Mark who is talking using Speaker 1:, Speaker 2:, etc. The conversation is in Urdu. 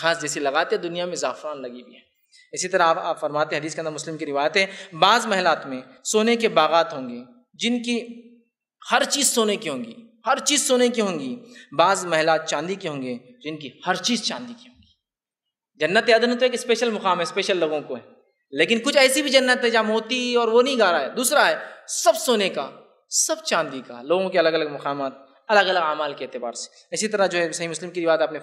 Speaker 1: گھاس جیسی لگاتے دنیا میں زعفران لگی بھی ہے اسی طرح آپ آپ فرماتے حدیث کے اندر مسلم کی روایت ہے، بعض محلات میں سونے کے باغات ہوں گے، جن کی ہر چیز سونے کی ہوں گی، ہر چیز سونے کی ہوں گی، بعض محلات چاندی کے ہوں گے، جن کی ہر چیز چاندی کی ہوں گی۔ جنت عدن تو ایک اسپیشل مقام ہے اسپیشل لوگوں کو ہے۔ لیکن کچھ ایسی بھی جنت ہے جہاں موتی اور وہ نہیں گا رہا ہے۔ دوسرا ہے، سب سونے کا، سب چاندی کا، لوگوں کے الگ الگ مقامات، الگ الگ اعمال کے اعتبار سے۔ اسی طرح جو ہے، صحیح مسلم کی روایت آپ نے